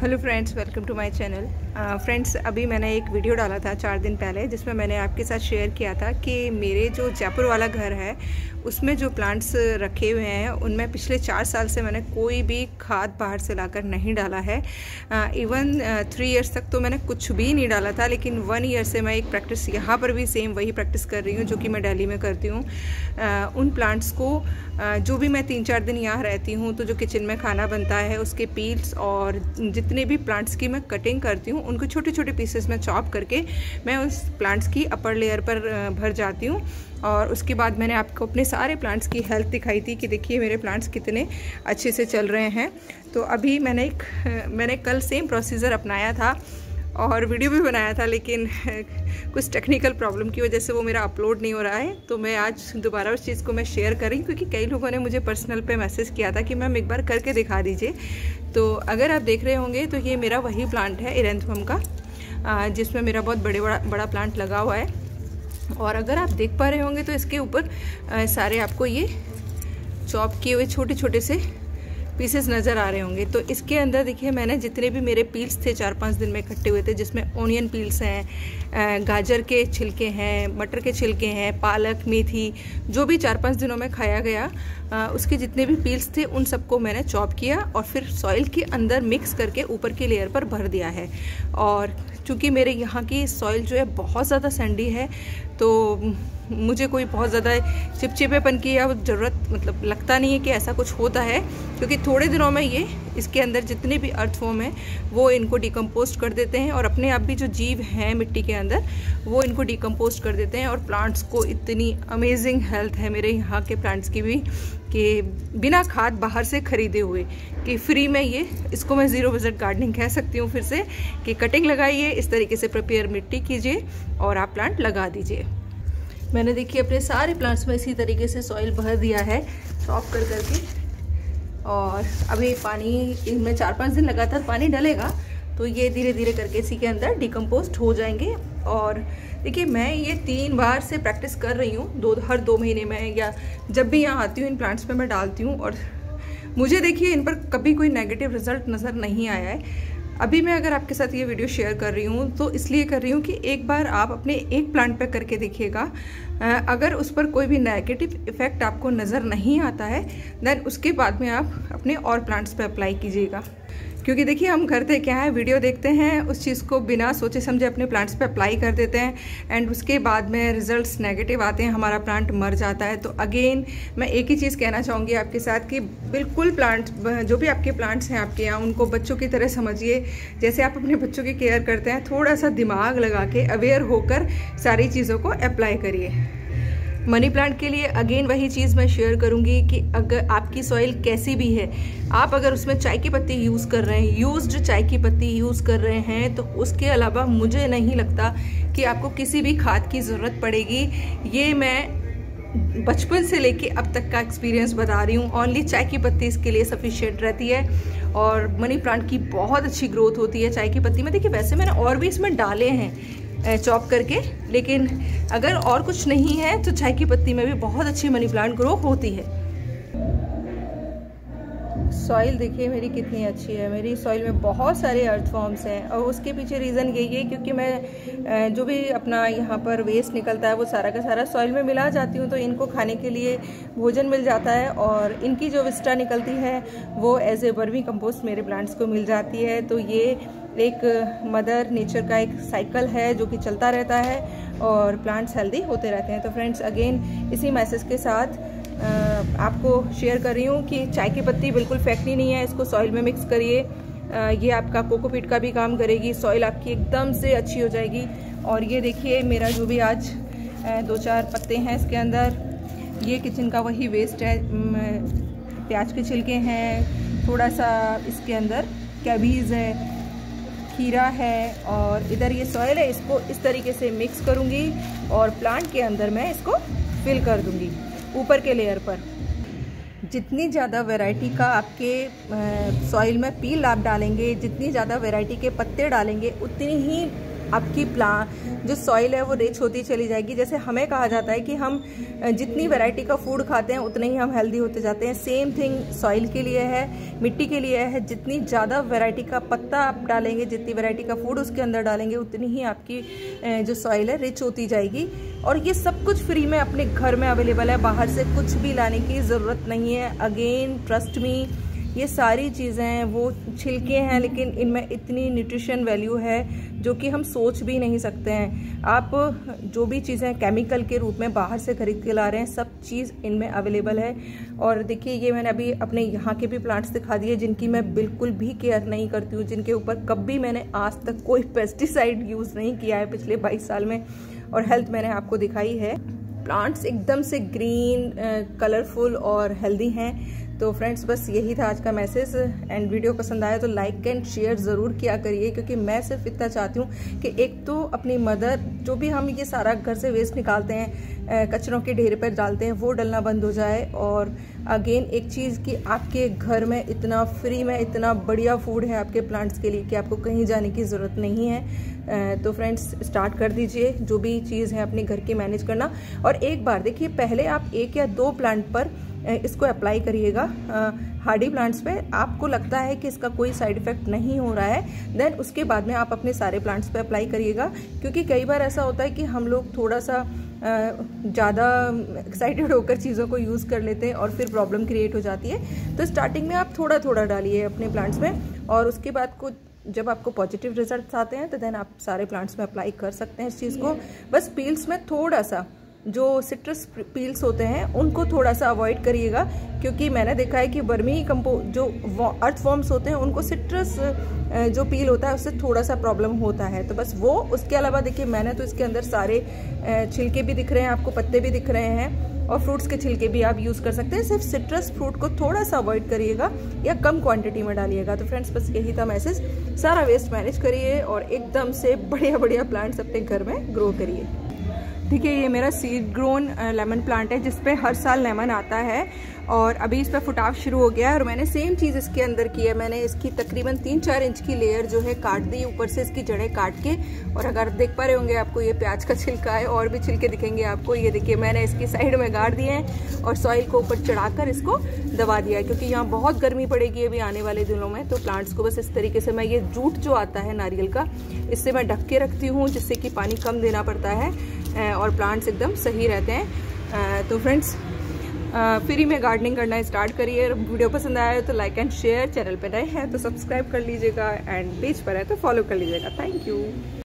Hello friends, welcome to my channel. Friends, अभी मैंने एक वीडियो डाला था चार दिन पहले, जिसमें मैंने आपके साथ शेयर किया था कि मेरे जो जयपुर वाला घर है, उसमें जो प्लांट्स रखे हुए हैं, उनमें पिछले चार साल से मैंने कोई भी खाद बाहर से लाकर नहीं डाला है। इवन थ्री इयर्स तक तो मैंने कुछ भी नहीं डाला था, लेकिन वन ईयर से मैं एक प्रैक्टिस यहाँ पर भी सेम वही प्रैक्टिस कर रही हूँ, जो कि मैं डेली में करती हूँ। उन प्लांट्स को जो भी मैं तीन चार दिन यहाँ रहती हूँ तो जो किचन में खाना बनता है, उसके पील्स और भी प्लांट्स की मैं कटिंग करती हूँ, उनको छोटे छोटे पीसेस में चॉप करके मैं उस प्लांट्स की अपर लेयर पर भर जाती हूँ। और उसके बाद मैंने आपको अपने सारे प्लांट्स की हेल्थ दिखाई थी कि देखिए मेरे प्लांट्स कितने अच्छे से चल रहे हैं। तो अभी मैंने एक मैंने कल सेम प्रोसीजर अपनाया था। और वीडियो भी बनाया था, लेकिन कुछ टेक्निकल प्रॉब्लम की वजह से वो मेरा अपलोड नहीं हो रहा है। तो मैं आज दोबारा उस चीज़ को मैं शेयर कर क्योंकि कई लोगों ने मुझे पर्सनल पे मैसेज किया था कि मैम एक बार करके दिखा दीजिए। तो अगर आप देख रहे होंगे तो ये मेरा वही प्लांट है इरेंथम का जिसमें मेरा बहुत बड़े, बड़ा बड़ा प्लांट लगा हुआ है। और अगर आप देख पा रहे होंगे तो इसके ऊपर सारे आपको ये चॉप किए हुए छोटे छोटे से पीसेस नज़र आ रहे होंगे। तो इसके अंदर देखिए, मैंने जितने भी मेरे पील्स थे, चार पाँच दिन में इकट्ठे हुए थे, जिसमें ओनियन पील्स हैं गाजर के छिलके हैं, मटर के छिलके हैं, पालक, मेथी, जो भी चार पाँच दिनों में खाया गया उसके जितने भी पील्स थे, उन सबको मैंने चॉप किया और फिर सॉइल के अंदर मिक्स करके ऊपर की लेयर पर भर दिया है। और चूँकि मेरे यहाँ की सॉइल जो है, बहुत ज़्यादा सैंडी है तो मुझे कोई बहुत ज़्यादा चिपचिपेपन की या ज़रूरत मतलब लगता नहीं है कि ऐसा कुछ होता है, क्योंकि थोड़े दिनों में ये, इसके अंदर जितने भी अर्थ फॉर्म है, वो इनको डिकम्पोस्ट कर देते हैं और अपने आप भी जो जीव हैं मिट्टी के अंदर, वो इनको डिकम्पोस्ट कर देते हैं और प्लांट्स को इतनी अमेजिंग हेल्थ है मेरे यहाँ के प्लांट्स की भी, कि बिना खाद बाहर से ख़रीदे हुए, कि फ्री में ये, इसको मैं ज़ीरो बजट गार्डनिंग कह सकती हूँ फिर से, कि कटिंग लगाइए, इस तरीके से प्रिपेयर मिट्टी कीजिए और आप प्लांट लगा दीजिए। मैंने देखिए अपने सारे प्लांट्स में इसी तरीके से सॉइल भर दिया है चॉप कर करके। और अभी पानी, इनमें चार पाँच दिन लगातार पानी डलेगा तो ये धीरे धीरे करके इसी के अंदर डिकम्पोस्ट हो जाएँगे। और देखिए, मैं ये तीन बार से प्रैक्टिस कर रही हूँ, दो, हर दो महीने में, या जब भी यहाँ आती हूँ, इन प्लांट्स पे मैं डालती हूँ। और मुझे देखिए, इन पर कभी कोई नेगेटिव रिज़ल्ट नज़र नहीं आया है। अभी मैं अगर आपके साथ ये वीडियो शेयर कर रही हूँ तो इसलिए कर रही हूँ कि एक बार आप अपने एक प्लांट पर करके देखिएगा। अगर उस पर कोई भी नेगेटिव इफ़ेक्ट आपको नज़र नहीं आता है देन उसके बाद में आप अपने और प्लांट्स पर अप्लाई कीजिएगा। क्योंकि देखिए, हम करते क्या है, वीडियो देखते हैं, उस चीज़ को बिना सोचे समझे अपने प्लांट्स पे अप्लाई कर देते हैं एंड उसके बाद में रिजल्ट्स नेगेटिव आते हैं, हमारा प्लांट मर जाता है। तो अगेन मैं एक ही चीज़ कहना चाहूँगी आपके साथ कि बिल्कुल प्लांट जो भी आपके प्लांट्स हैं आपके यहाँ, उनको बच्चों की तरह समझिए। जैसे आप अपने बच्चों की केयर करते हैं, थोड़ा सा दिमाग लगा के अवेयर होकर सारी चीज़ों को अप्लाई करिए। मनी प्लांट के लिए अगेन वही चीज़ मैं शेयर करूँगी कि अगर आपकी सॉइल कैसी भी है, आप अगर उसमें चाय की पत्ती यूज़ कर रहे हैं यूज्ड चाय की पत्ती यूज़ कर रहे हैं तो उसके अलावा मुझे नहीं लगता कि आपको किसी भी खाद की ज़रूरत पड़ेगी। ये मैं बचपन से लेके अब तक का एक्सपीरियंस बता रही हूँ। ओनली चाय की पत्ती इसके लिए सफिशियंट रहती है और मनी प्लांट की बहुत अच्छी ग्रोथ होती है चाय की पत्ती में। देखिए, वैसे मैंने और भी इसमें डाले हैं चॉप करके। लेकिन अगर और कुछ नहीं है तो चाय की पत्ती में भी बहुत अच्छी मनी प्लांट ग्रो होती है। सॉइल देखिए मेरी कितनी अच्छी है। मेरी सॉइल में बहुत सारे अर्थ फॉर्म्स हैं। और उसके पीछे रीज़न यही है, क्योंकि मैं जो भी अपना यहाँ पर वेस्ट निकलता है, वो सारा का सारा सॉइल में मिला जाती हूँ तो इनको खाने के लिए भोजन मिल जाता है। और इनकी जो विस्टा निकलती है, वो एज ए वर्मी कंपोस्ट मेरे प्लांट्स को मिल जाती है। तो ये एक मदर नेचर का एक साइकिल है जो कि चलता रहता है और प्लांट्स हेल्दी होते रहते हैं। तो फ्रेंड्स अगेन इसी मैसेज के साथ आपको शेयर कर रही हूँ कि चाय की पत्ती बिल्कुल फेंकनी नहीं है, इसको सॉइल में मिक्स करिए। ये आपका कोकोपीट का भी काम करेगी सॉइल आपकी एकदम से अच्छी हो जाएगी। और ये देखिए, मेरा जो भी आज दो चार पत्ते हैं इसके अंदर, ये किचन का वही वेस्ट है। प्याज के छिलके हैं, थोड़ा सा इसके अंदर कैबीज़ है खीरा है और इधर ये सॉयल है, इसको इस तरीके से मिक्स करूँगी और प्लांट के अंदर मैं इसको फिल कर दूँगी, ऊपर के लेयर पर। जितनी ज़्यादा वैरायटी का आपके सॉइल में पील आप डालेंगे, जितनी ज़्यादा वैरायटी के पत्ते डालेंगे, उतनी ही आपकी प्लां जो सॉइल है वो रिच होती चली जाएगी। जैसे हमें कहा जाता है कि हम जितनी वैरायटी का फ़ूड खाते हैं, उतने ही हम हेल्दी होते जाते हैं। सेम थिंग सॉइल के लिए है, मिट्टी के लिए है। जितनी ज़्यादा वैरायटी का पत्ता आप डालेंगे, जितनी वैरायटी का फ़ूड उसके अंदर डालेंगे, उतनी ही आपकी जो सॉइल है रिच होती जाएगी। और ये सब कुछ फ्री में अपने घर में अवेलेबल है। बाहर से कुछ भी लाने की ज़रूरत नहीं है। अगेन ट्रस्ट मी ये सारी चीज़ें हैं वो छिलके हैं, लेकिन इनमें इतनी न्यूट्रिशन वैल्यू है जो कि हम सोच भी नहीं सकते हैं। आप जो भी चीज़ें केमिकल के रूप में बाहर से खरीद के ला रहे हैं, सब चीज़ इनमें अवेलेबल है। और देखिए, ये मैंने अभी अपने यहाँ के भी प्लांट्स दिखा दिए, जिनकी मैं बिल्कुल भी केयर नहीं करती हूँ, जिनके ऊपर कभी मैंने आज तक कोई पेस्टिसाइड यूज़ नहीं किया है पिछले बाईस साल में। और हेल्थ मैंने आपको दिखाई है। प्लांट्स एकदम से ग्रीन कलरफुल और हेल्दी हैं। तो फ्रेंड्स बस यही था आज का मैसेज एंड वीडियो पसंद आया तो लाइक एंड शेयर ज़रूर किया करिए, क्योंकि मैं सिर्फ़ इतना चाहती हूँ कि एक तो अपनी मदर जो भी हम ये सारा घर से वेस्ट निकालते हैं कचरों के ढेर पर डालते हैं, वो डलना बंद हो जाए और अगेन एक चीज़ कि आपके घर में इतना फ्री में इतना बढ़िया फ़ूड है आपके प्लांट्स के लिए कि आपको कहीं जाने की ज़रूरत नहीं है। तो फ्रेंड्स स्टार्ट कर दीजिए, जो भी चीज़ है अपने घर की मैनेज करना। और एक बार देखिए, पहले आप एक या दो प्लांट पर इसको अप्लाई करिएगा। हार्डी प्लांट्स पे आपको लगता है कि इसका कोई साइड इफ़ेक्ट नहीं हो रहा है देन उसके बाद में आप अपने सारे प्लांट्स पे अप्लाई करिएगा। क्योंकि कई बार ऐसा होता है कि हम लोग थोड़ा सा ज़्यादा एक्साइटेड होकर चीज़ों को यूज़ कर लेते हैं और फिर प्रॉब्लम क्रिएट हो जाती है। तो स्टार्टिंग में आप थोड़ा थोड़ा डालिए अपने प्लांट्स में और उसके बाद को जब आपको पॉजिटिव रिज़ल्ट आते हैं तो देन आप सारे प्लांट्स में अप्लाई कर सकते हैं इस चीज़ को। बस पील्स में थोड़ा सा जो सिट्रस पील्स होते हैं, उनको थोड़ा सा अवॉइड करिएगा, क्योंकि मैंने देखा है कि वर्मी कंपो जो अर्थ फॉर्म्स होते हैं, उनको सिट्रस जो पील होता है, उससे थोड़ा सा प्रॉब्लम होता है। तो बस वो, उसके अलावा देखिए, मैंने तो इसके अंदर सारे छिलके भी दिख रहे हैं, आपको पत्ते भी दिख रहे हैं, और फ्रूट्स के छिलके भी आप यूज़ कर सकते हैं। सिर्फ़ सिट्रस फ्रूट को थोड़ा सा अवॉइड करिएगा, या कम क्वांटिटी में डालिएगा। तो फ्रेंड्स बस यही था मैसेज सारा वेस्ट मैनेज करिए, और एकदम से बढ़िया बढ़िया प्लांट्स अपने घर में ग्रो करिए। ठीक है ये मेरा सीड ग्रोन लेमन प्लांट है जिसपे हर साल लेमन आता है और अभी इस पर फुटाव शुरू हो गया है और मैंने सेम चीज़ इसके अंदर की है। मैंने इसकी तकरीबन तीन चार इंच की लेयर जो है काट दी, ऊपर से इसकी जड़ें काट के और अगर देख पा रहे होंगे आपको ये प्याज का छिलका है और भी छिलके दिखेंगे आपको। ये देखिए, मैंने इसकी साइड में गाड़ दिए हैं और सॉइल को ऊपर चढ़ाकर इसको दबा दिया है क्योंकि यहाँ बहुत गर्मी पड़ेगी अभी आने वाले दिनों में तो प्लांट्स को बस इस तरीके से मैं ये जूट जो आता है नारियल का, इससे मैं ढक के रखती हूँ जिससे कि पानी कम देना पड़ता है। और प्लांट्स एकदम सही रहते हैं। तो फ्रेंड्स फ्री में गार्डनिंग करना स्टार्ट करिए वीडियो पसंद आया है तो लाइक एंड शेयर चैनल पर नए हैं तो सब्सक्राइब कर लीजिएगा। एंड पेज पर है तो फॉलो कर लीजिएगा। Thank you